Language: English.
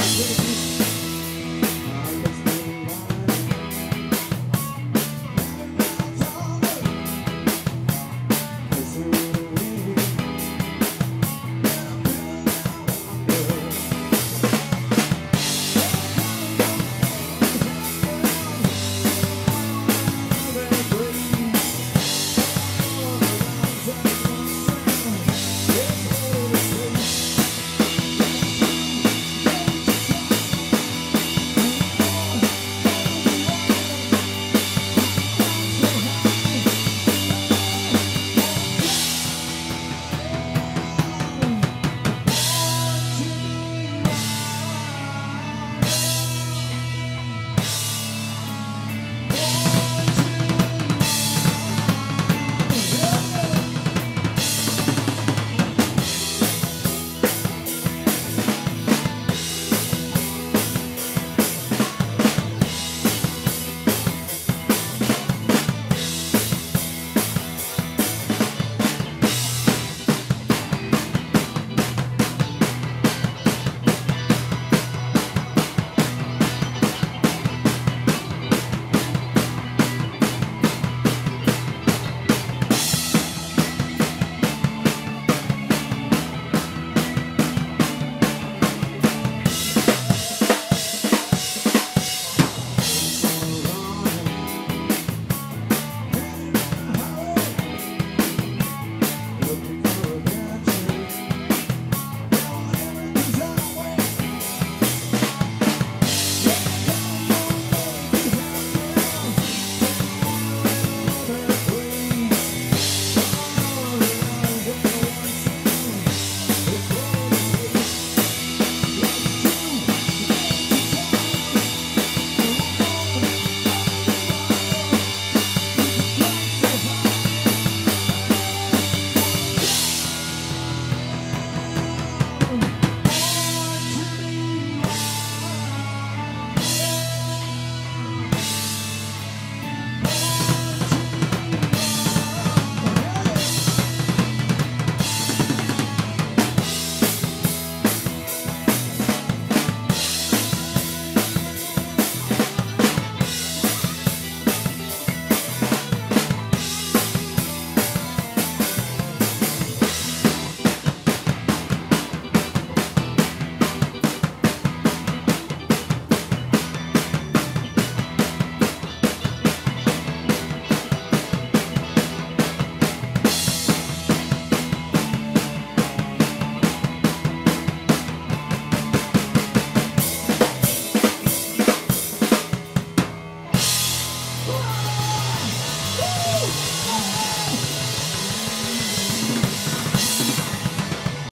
Yes. Oh.